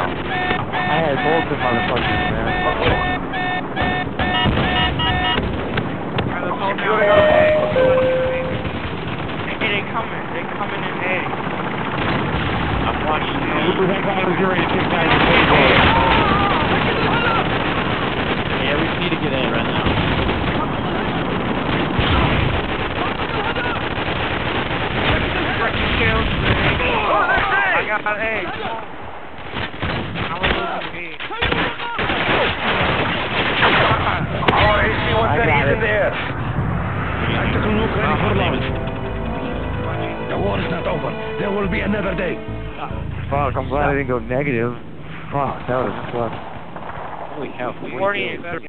I had both the motherfuckers, man. Alright, let's hold. Hey, they coming. They coming in A. I'm watching Who the you. heck was you ready to kick guys in the? Yeah, we need to get in right now. Freaking kills me. I got A. I was losing B. Our AC-130 I got is it. the. Tactical nuke ready for launch. The war is not over. There will be another day. Fuck, I'm glad I didn't go negative. Fuck, that was fun. Holy hell. 40 is better.